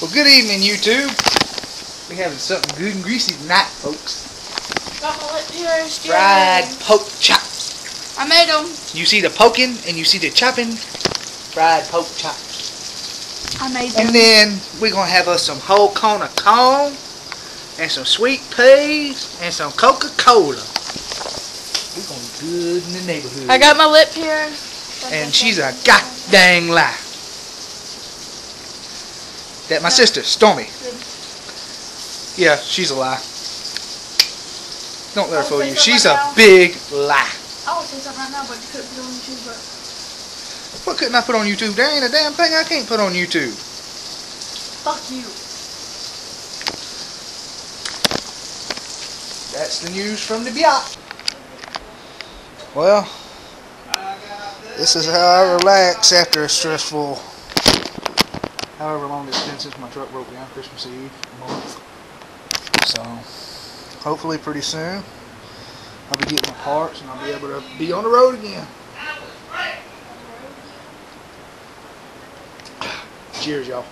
Well, good evening, YouTube. We having something good and greasy tonight, folks. Got my lip pierced. Fried poke chop. I made them. You see the poking and you see the chopping. Fried poke chop. I made them. And then we're gonna have us some whole cone of corn and some sweet peas and some Coca-Cola. We're gonna good in the neighborhood. I got my lip pierced. and she's a goddamn lie. That my sister, Stormy. Yeah, she's a lie. Don't let her fool you. She's a big lie. I would say something right now, but you couldn't put it on YouTube. But What couldn't I put on YouTube? There ain't a damn thing I can't put on YouTube. fuck you. That's the news from the Biot. Well, this is how I relax after a stressful, however long it's been since my truck broke down, Christmas Eve month. So, hopefully pretty soon, I'll be getting my parts and I'll be able to be on the road again. Cheers, y'all.